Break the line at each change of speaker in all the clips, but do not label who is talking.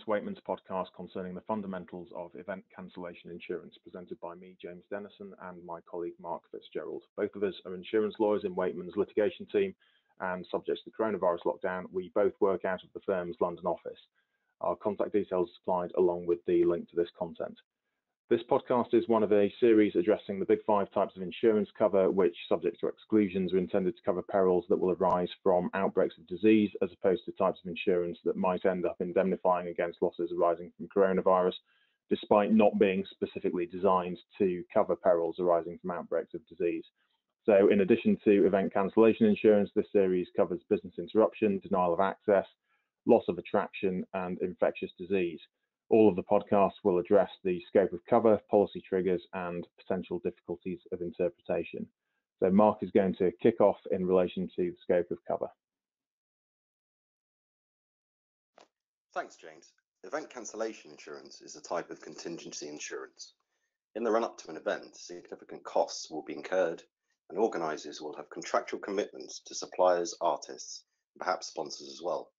to Weightmans podcast concerning the fundamentals of event cancellation insurance, presented by me, James Dennison, and my colleague Mark Fitzgerald. Both of us are insurance lawyers in Weightmans litigation team, and subject to the coronavirus lockdown, we both work out of the firm's London office. Our contact details are supplied along with the link to this content. This podcast is one of a series addressing the big five types of insurance cover, which, subject to exclusions, are intended to cover perils that will arise from outbreaks of disease, as opposed to types of insurance that might end up indemnifying against losses arising from coronavirus, despite not being specifically designed to cover perils arising from outbreaks of disease. So, in addition to event cancellation insurance, this series covers business interruption, denial of access, loss of attraction, and infectious disease. All of the podcasts will address the scope of cover, policy triggers, and potential difficulties of interpretation. So Mark is going to kick off in relation to the scope of cover.
Thanks, James. Event cancellation insurance is a type of contingency insurance. In the run up to an event, significant costs will be incurred, and organisers will have contractual commitments to suppliers, artists, and perhaps sponsors as well.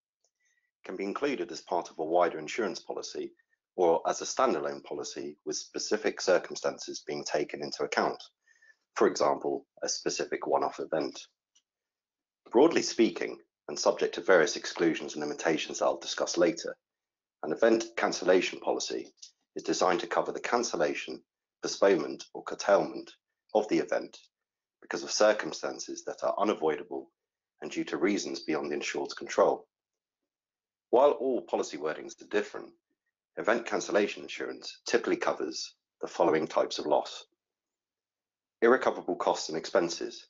It can be included as part of a wider insurance policy or as a standalone policy with specific circumstances being taken into account, for example, a specific one-off event. Broadly speaking, and subject to various exclusions and limitations I'll discuss later, an event cancellation policy is designed to cover the cancellation, postponement, or curtailment of the event because of circumstances that are unavoidable and due to reasons beyond the insured's control. While all policy wordings are different, Event cancellation insurance typically covers the following types of loss. Irrecoverable costs and expenses.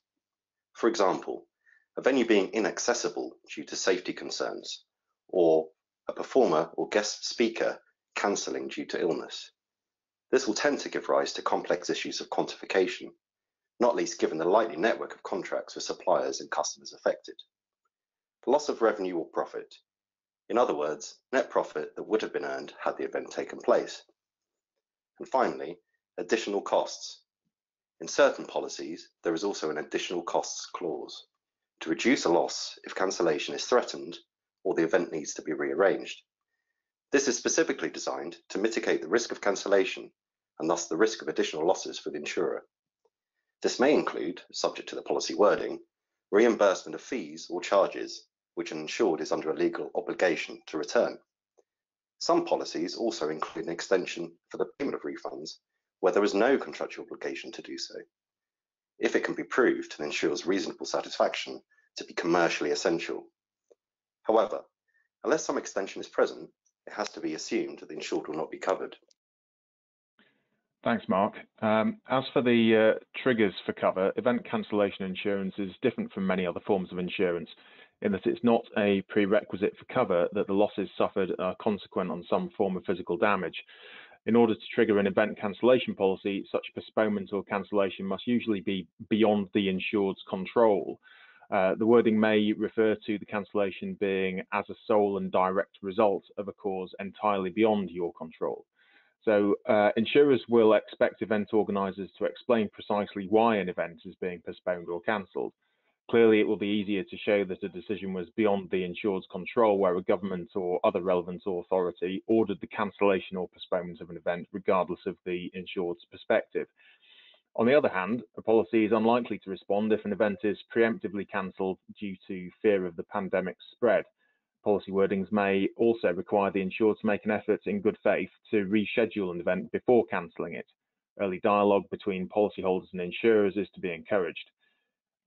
For example, a venue being inaccessible due to safety concerns, or a performer or guest speaker cancelling due to illness. This will tend to give rise to complex issues of quantification, not least given the likely network of contracts with suppliers and customers affected. The loss of revenue or profit in other words, net profit that would have been earned had the event taken place. And finally, additional costs. In certain policies, there is also an additional costs clause to reduce a loss if cancellation is threatened or the event needs to be rearranged. This is specifically designed to mitigate the risk of cancellation and thus the risk of additional losses for the insurer. This may include, subject to the policy wording, reimbursement of fees or charges which an insured is under a legal obligation to return. Some policies also include an extension for the payment of refunds where there is no contractual obligation to do so, if it can be proved to the insurer's reasonable satisfaction to be commercially essential. However, unless some extension is present, it has to be assumed that the insured will not be covered.
Thanks, Mark. Um, as for the uh, triggers for cover, event cancellation insurance is different from many other forms of insurance in that it's not a prerequisite for cover that the losses suffered are consequent on some form of physical damage. In order to trigger an event cancellation policy, such postponement or cancellation must usually be beyond the insured's control. Uh, the wording may refer to the cancellation being as a sole and direct result of a cause entirely beyond your control. So uh, insurers will expect event organisers to explain precisely why an event is being postponed or cancelled. Clearly, it will be easier to show that a decision was beyond the insured's control where a government or other relevant authority ordered the cancellation or postponement of an event, regardless of the insured's perspective. On the other hand, a policy is unlikely to respond if an event is preemptively cancelled due to fear of the pandemic spread. Policy wordings may also require the insured to make an effort in good faith to reschedule an event before cancelling it. Early dialogue between policyholders and insurers is to be encouraged.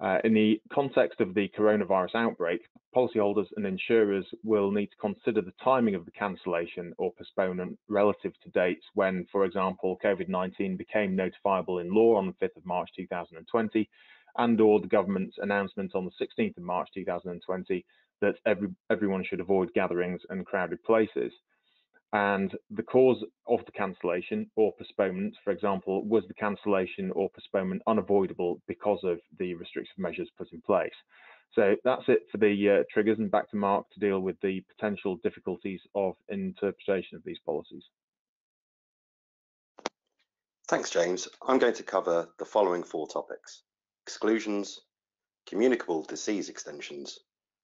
Uh, in the context of the coronavirus outbreak, policyholders and insurers will need to consider the timing of the cancellation or postponement relative to dates when, for example, COVID-19 became notifiable in law on the 5th of March 2020 and or the government's announcement on the 16th of March 2020 that every, everyone should avoid gatherings and crowded places and the cause of the cancellation or postponement, for example, was the cancellation or postponement unavoidable because of the restrictive measures put in place. So that's it for the uh, triggers and back to Mark to deal with the potential difficulties of interpretation of these policies.
Thanks, James. I'm going to cover the following four topics. Exclusions, communicable disease extensions,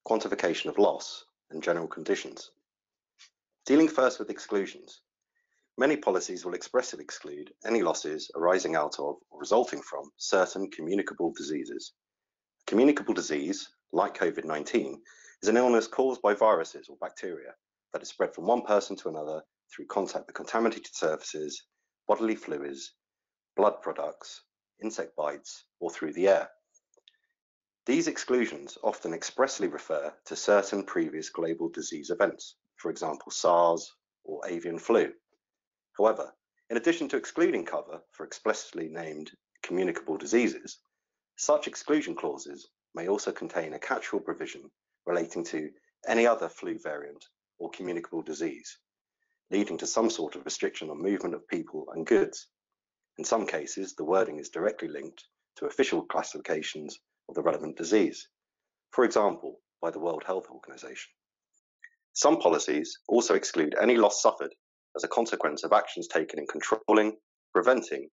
quantification of loss, and general conditions. Dealing first with exclusions. Many policies will expressly exclude any losses arising out of or resulting from certain communicable diseases. A communicable disease, like COVID 19, is an illness caused by viruses or bacteria that is spread from one person to another through contact with contaminated surfaces, bodily fluids, blood products, insect bites, or through the air. These exclusions often expressly refer to certain previous global disease events, for example, SARS or avian flu. However, in addition to excluding cover for explicitly named communicable diseases, such exclusion clauses may also contain a catch-all provision relating to any other flu variant or communicable disease, leading to some sort of restriction on movement of people and goods. In some cases, the wording is directly linked to official classifications of the relevant disease, for example, by the World Health Organization. Some policies also exclude any loss suffered as a consequence of actions taken in controlling, preventing,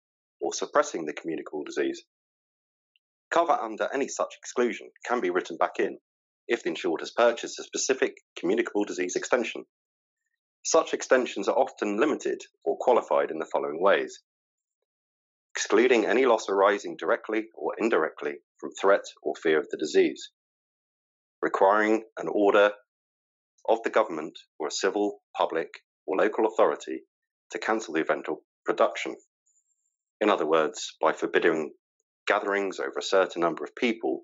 or suppressing the communicable disease. Cover under any such exclusion can be written back in if the insured has purchased a specific communicable disease extension. Such extensions are often limited or qualified in the following ways excluding any loss arising directly or indirectly from threat or fear of the disease, requiring an order of the government or a civil, public, or local authority to cancel the event or production. In other words, by forbidding gatherings over a certain number of people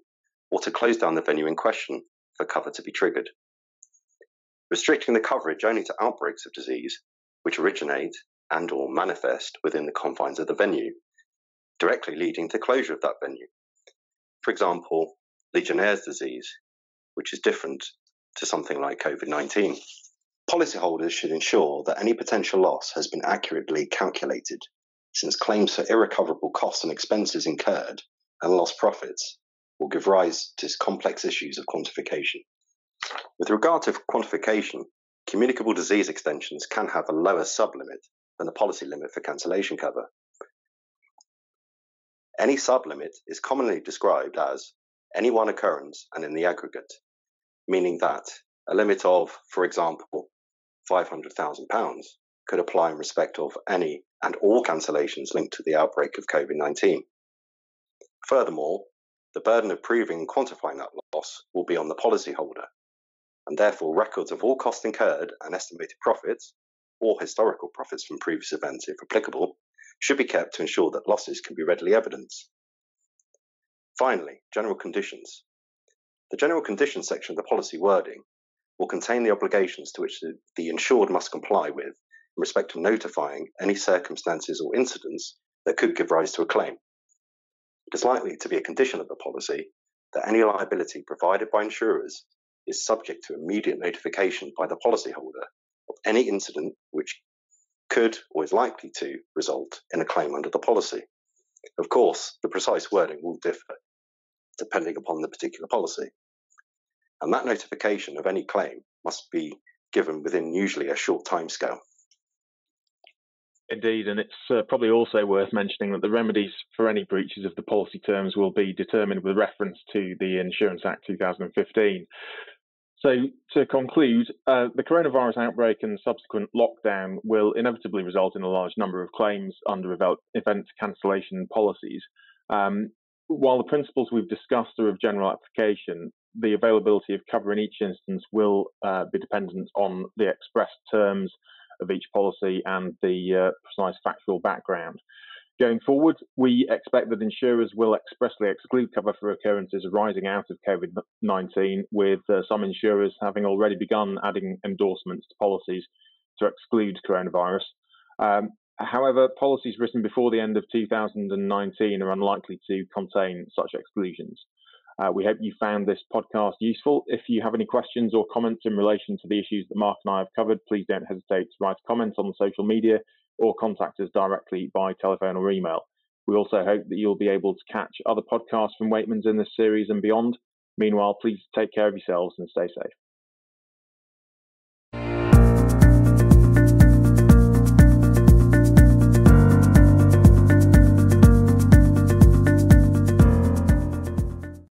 or to close down the venue in question for cover to be triggered. Restricting the coverage only to outbreaks of disease which originate and or manifest within the confines of the venue, directly leading to closure of that venue. For example, Legionnaire's disease, which is different to something like COVID-19. Policyholders should ensure that any potential loss has been accurately calculated, since claims for irrecoverable costs and expenses incurred and lost profits will give rise to complex issues of quantification. With regard to quantification, communicable disease extensions can have a lower sublimit than the policy limit for cancellation cover. Any sublimit is commonly described as any one occurrence and in the aggregate, meaning that a limit of, for example, £500,000 could apply in respect of any and all cancellations linked to the outbreak of COVID 19. Furthermore, the burden of proving and quantifying that loss will be on the policyholder, and therefore records of all costs incurred and estimated profits, or historical profits from previous events if applicable, should be kept to ensure that losses can be readily evidenced. Finally, general conditions. The general conditions section of the policy wording will contain the obligations to which the, the insured must comply with in respect of notifying any circumstances or incidents that could give rise to a claim. It is likely to be a condition of the policy that any liability provided by insurers is subject to immediate notification by the policyholder of any incident which could or is likely to result in a claim under the policy. Of course, the precise wording will differ depending upon the particular policy. And that notification of any claim must be given within usually a short timescale.
Indeed, and it's uh, probably also worth mentioning that the remedies for any breaches of the policy terms will be determined with reference to the Insurance Act 2015. So, to conclude, uh, the coronavirus outbreak and subsequent lockdown will inevitably result in a large number of claims under event cancellation policies. Um, while the principles we've discussed are of general application, the availability of cover in each instance will uh, be dependent on the express terms of each policy and the uh, precise factual background. Going forward, we expect that insurers will expressly exclude cover for occurrences arising out of COVID 19, with uh, some insurers having already begun adding endorsements to policies to exclude coronavirus. Um, however, policies written before the end of 2019 are unlikely to contain such exclusions. Uh, we hope you found this podcast useful. If you have any questions or comments in relation to the issues that Mark and I have covered, please don't hesitate to write a comment on the social media or contact us directly by telephone or email. We also hope that you'll be able to catch other podcasts from Weightmans in this series and beyond. Meanwhile, please take care of yourselves and stay safe.